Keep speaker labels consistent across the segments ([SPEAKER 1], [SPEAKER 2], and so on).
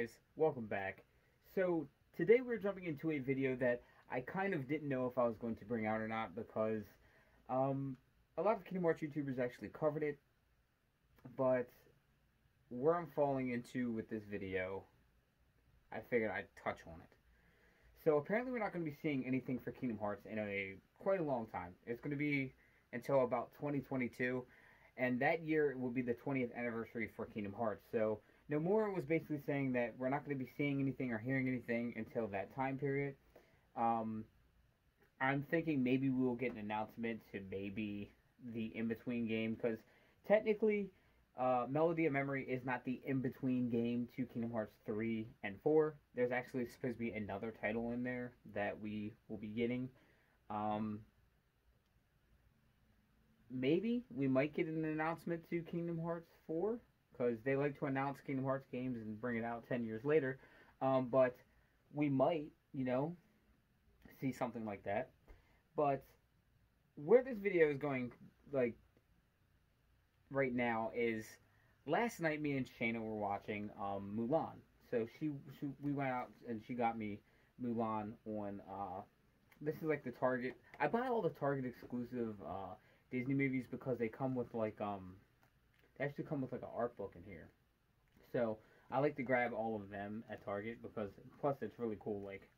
[SPEAKER 1] guys? Welcome back. So today we're jumping into a video that I kind of didn't know if I was going to bring out or not because um, a lot of Kingdom Hearts YouTubers actually covered it, but where I'm falling into with this video, I figured I'd touch on it. So apparently we're not going to be seeing anything for Kingdom Hearts in a quite a long time. It's going to be until about 2022, and that year will be the 20th anniversary for Kingdom Hearts. So Nomura was basically saying that we're not going to be seeing anything or hearing anything until that time period. Um, I'm thinking maybe we will get an announcement to maybe the in between game because technically, uh, Melody of Memory is not the in between game to Kingdom Hearts 3 and 4. There's actually supposed to be another title in there that we will be getting. Um, maybe we might get an announcement to Kingdom Hearts 4 because they like to announce Kingdom Hearts games and bring it out 10 years later. Um, but we might, you know, see something like that. But where this video is going, like, right now is last night me and Shayna were watching um, Mulan. So she, she we went out and she got me Mulan on uh, this is like the Target. I buy all the Target exclusive uh, Disney movies because they come with like um they actually come with like an art book in here. So I like to grab all of them at Target because plus it's really cool. Like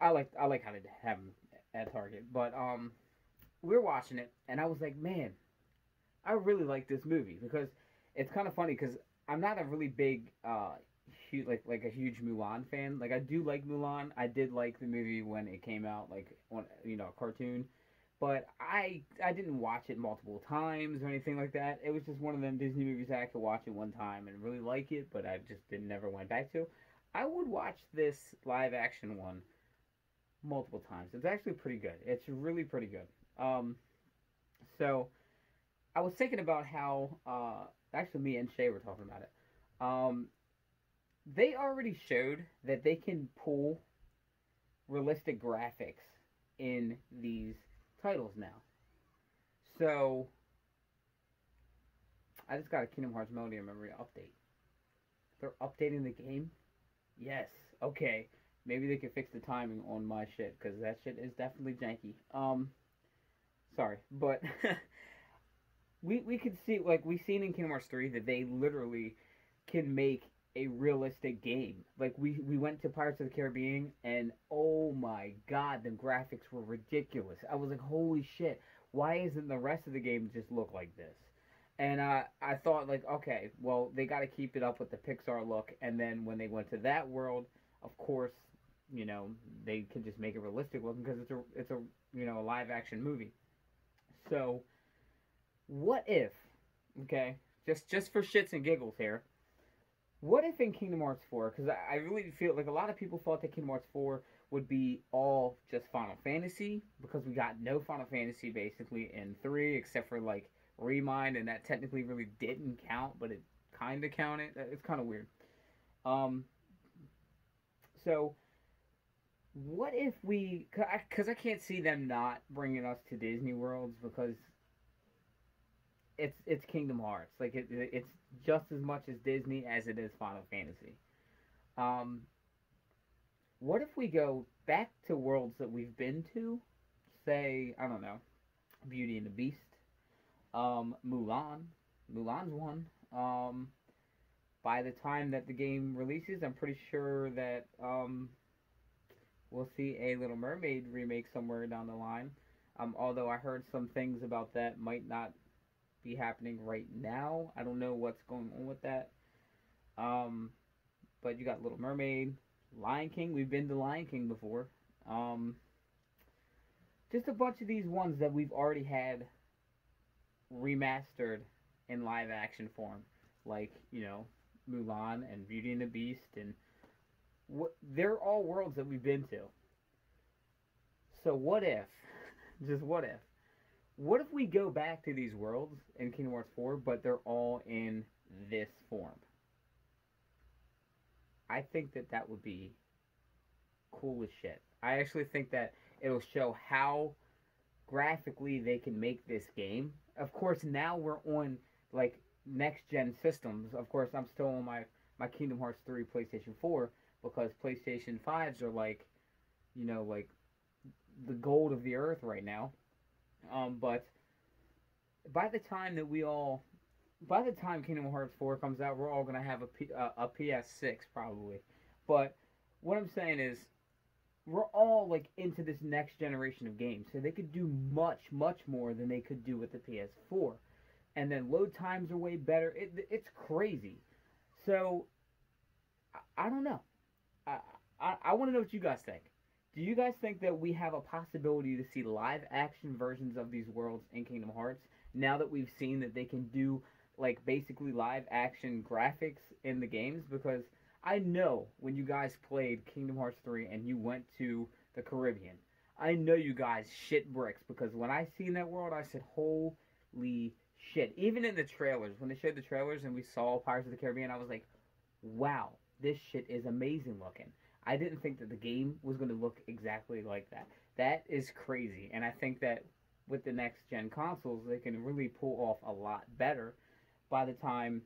[SPEAKER 1] I like I like how to have them at Target. But um, we are watching it and I was like, man, I really like this movie because it's kind of funny because I'm not a really big uh huge like like a huge Mulan fan. Like I do like Mulan. I did like the movie when it came out, like on you know a cartoon but I I didn't watch it multiple times or anything like that. It was just one of them Disney movies I could watch it one time and really like it, but I just didn't never went back to. I would watch this live action one multiple times. It's actually pretty good. It's really pretty good. Um, so I was thinking about how uh, actually me and Shay were talking about it. Um, they already showed that they can pull realistic graphics in these titles now. So, I just got a Kingdom Hearts Melody Memory update. They're updating the game? Yes. Okay. Maybe they can fix the timing on my shit, because that shit is definitely janky. Um, sorry. But, we, we could see, like, we've seen in Kingdom Hearts 3 that they literally can make a realistic game. Like we we went to Pirates of the Caribbean and oh my god, the graphics were ridiculous. I was like, holy shit, why isn't the rest of the game just look like this? And I I thought like, okay, well they got to keep it up with the Pixar look. And then when they went to that world, of course, you know they can just make it realistic looking because it's a it's a you know a live action movie. So, what if, okay, just just for shits and giggles here what if in Kingdom Hearts 4, because I, I really feel like a lot of people thought that Kingdom Hearts 4 would be all just Final Fantasy, because we got no Final Fantasy basically in 3, except for like Re Mind, and that technically really didn't count, but it kind of counted. It's kind of weird. Um, so, what if we, because I, I can't see them not bringing us to Disney Worlds, because it's it's Kingdom Hearts. Like it, it's just as much as Disney as it is Final Fantasy. Um, what if we go back to worlds that we've been to? Say, I don't know, Beauty and the Beast, um, Mulan. Mulan's one. Um, by the time that the game releases, I'm pretty sure that um, we'll see a Little Mermaid remake somewhere down the line. Um, although I heard some things about that might not be happening right now. I don't know what's going on with that. Um, but you got Little Mermaid, Lion King. We've been to Lion King before. Um, just a bunch of these ones that we've already had remastered in live action form, like you know Mulan and Beauty and the Beast, and they're all worlds that we've been to. So what if, just what if, what if we go back to these worlds in Kingdom Hearts 4, but they're all in this form? I think that that would be cool as shit. I actually think that it'll show how graphically they can make this game. Of course, now we're on like next gen systems. Of course, I'm still on my my Kingdom Hearts 3 PlayStation 4 because PlayStation 5s are like, you know, like the gold of the earth right now. Um, but by the time that we all, by the time Kingdom Hearts 4 comes out, we're all gonna have a, P, uh, a PS6 probably. But what I'm saying is, we're all like into this next generation of games, so they could do much, much more than they could do with the PS4. And then load times are way better. It, it's crazy. So I, I don't know. I I, I want to know what you guys think. Do you guys think that we have a possibility to see live action versions of these worlds in Kingdom Hearts now that we've seen that they can do like basically live action graphics in the games? Because I know when you guys played Kingdom Hearts 3 and you went to the Caribbean, I know you guys shit bricks because when I seen that world, I said, holy shit. Even in the trailers, when they showed the trailers and we saw Pirates of the Caribbean, I was like, wow, this shit is amazing looking. I didn't think that the game was going to look exactly like that. That is crazy. And I think that with the next gen consoles, they can really pull off a lot better by the time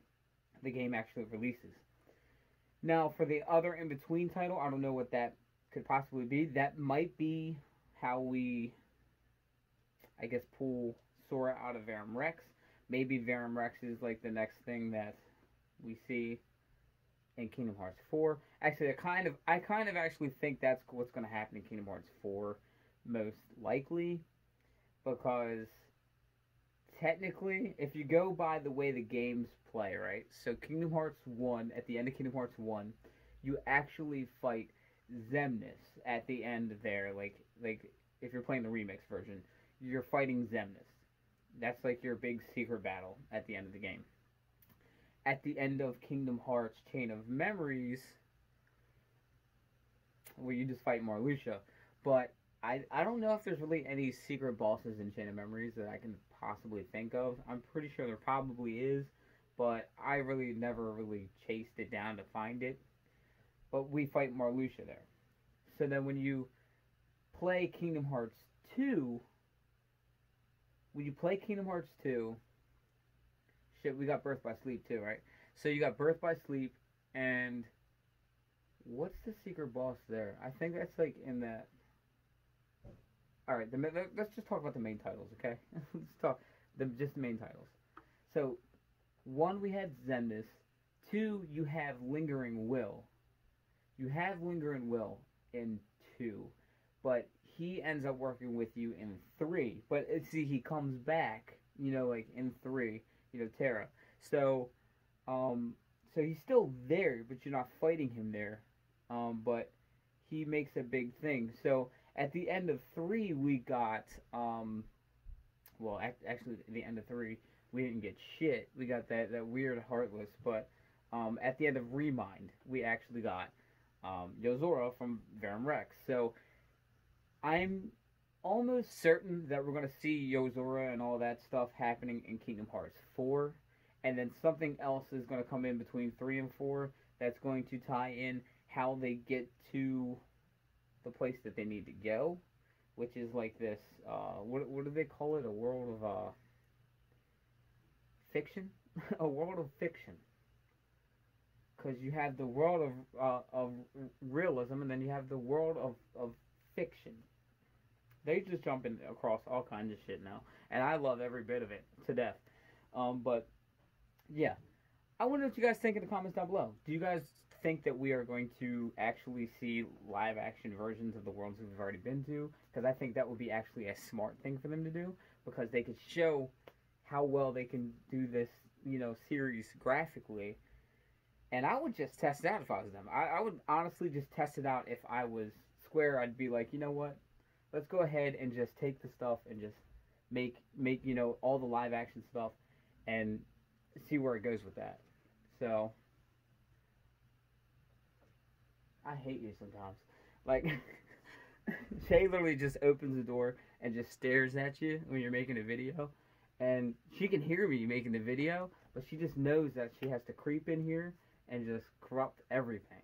[SPEAKER 1] the game actually releases. Now, for the other in between title, I don't know what that could possibly be. That might be how we, I guess, pull Sora out of Verum Rex. Maybe Verum Rex is like the next thing that we see in Kingdom Hearts 4. Actually, I kind of, I kind of actually think that's what's going to happen in Kingdom Hearts 4, most likely, because technically, if you go by the way the games play, right? So Kingdom Hearts 1, at the end of Kingdom Hearts 1, you actually fight Xemnas at the end there. Like, like if you're playing the remix version, you're fighting Xemnas. That's like your big secret battle at the end of the game. At the end of Kingdom Hearts Chain of Memories, where you just fight Marluxia. But I, I don't know if there's really any secret bosses in Chain of Memories that I can possibly think of. I'm pretty sure there probably is, but I really never really chased it down to find it. But we fight Marluxia there. So then when you play Kingdom Hearts 2, when you play Kingdom Hearts 2, shit, we got Birth by Sleep too, right? So you got Birth by Sleep, and what's the secret boss there? I think that's like in that all right, the, let's just talk about the main titles, okay? let's talk the just the main titles. So, one we had Xemnas. Two, you have Lingering Will. You have Lingering Will in two, but he ends up working with you in three. But uh, see, he comes back, you know, like in three, you know, Terra. So, um, so he's still there, but you're not fighting him there. Um, but he makes a big thing. So at the end of three, we got um, well, actually, at the end of three, we didn't get shit. We got that that weird heartless, but um, at the end of Re Mind, we actually got um, Yozora from Verum Rex. So I'm almost certain that we're gonna see Yozora and all that stuff happening in Kingdom Hearts 4, and then something else is gonna come in between three and four that's going to tie in how they get to the place that they need to go, which is like this. Uh, what what do they call it? A world of uh, fiction, a world of fiction. Because you have the world of uh, of realism, and then you have the world of of. They just jumping across all kinds of shit now, and I love every bit of it to death. Um, but yeah, I wonder what you guys think in the comments down below. Do you guys think that we are going to actually see live action versions of the worlds we've already been to because I think that would be actually a smart thing for them to do because they could show how well they can do this, you know, series graphically. And I would just test that if I was them. I, I would honestly just test it out if I was Square. I'd be like, you know what? Let's go ahead and just take the stuff and just make make you know all the live action stuff and see where it goes with that. So I hate you sometimes. Like, Shay literally just opens the door and just stares at you when you're making a video. And she can hear me making the video, but she just knows that she has to creep in here and just corrupt everything.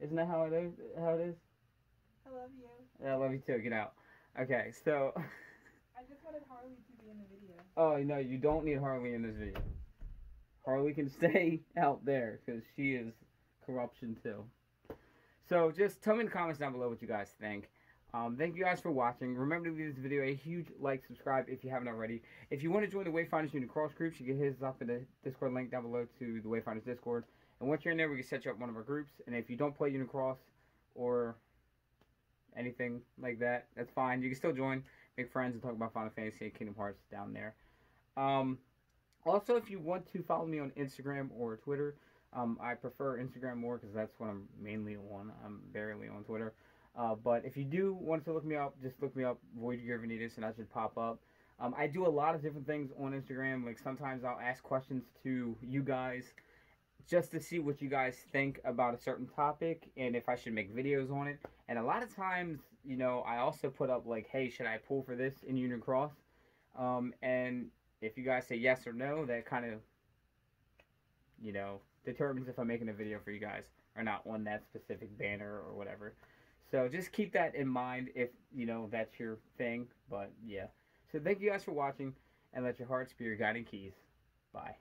[SPEAKER 1] Isn't that how it is? How it is?
[SPEAKER 2] I love you.
[SPEAKER 1] Yeah, I love you too. Get out. Okay, so.
[SPEAKER 2] I just wanted Harley to be in the video.
[SPEAKER 1] Oh no, you don't need Harley in this video. Harley can stay out there because she is corruption too. So just tell me in the comments down below what you guys think. Um, thank you guys for watching. Remember to leave this video a huge like, subscribe if you haven't already. If you want to join the Wayfinders Union Cross groups, you can hit us up in the Discord link down below to the Wayfinders Discord. And once you're in there, we can set you up one of our groups. And if you don't play Unicross or anything like that, that's fine. You can still join, make friends, and talk about Final Fantasy and Kingdom Hearts down there. Um, also, if you want to follow me on Instagram or Twitter, um, I prefer Instagram more because that's what I'm mainly on. I'm barely on Twitter. Uh, but if you do want to look me up, just look me up, Void Gear Vanitas, and I should pop up. Um, I do a lot of different things on Instagram. Like sometimes I'll ask questions to you guys just to see what you guys think about a certain topic and if I should make videos on it. And a lot of times, you know, I also put up like, hey, should I pull for this in Unicross? Um, and if you guys say yes or no, that kind of, you know, determines if I'm making a video for you guys or not on that specific banner or whatever. So just keep that in mind if, you know, that's your thing. But yeah. So thank you guys for watching and let your hearts be your guiding keys. Bye.